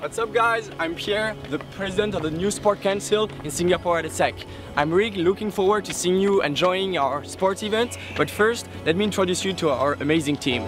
What's up guys? I'm Pierre, the president of the new sport council in Singapore at ESSEC. I'm really looking forward to seeing you enjoying our sports event, but first, let me introduce you to our amazing team.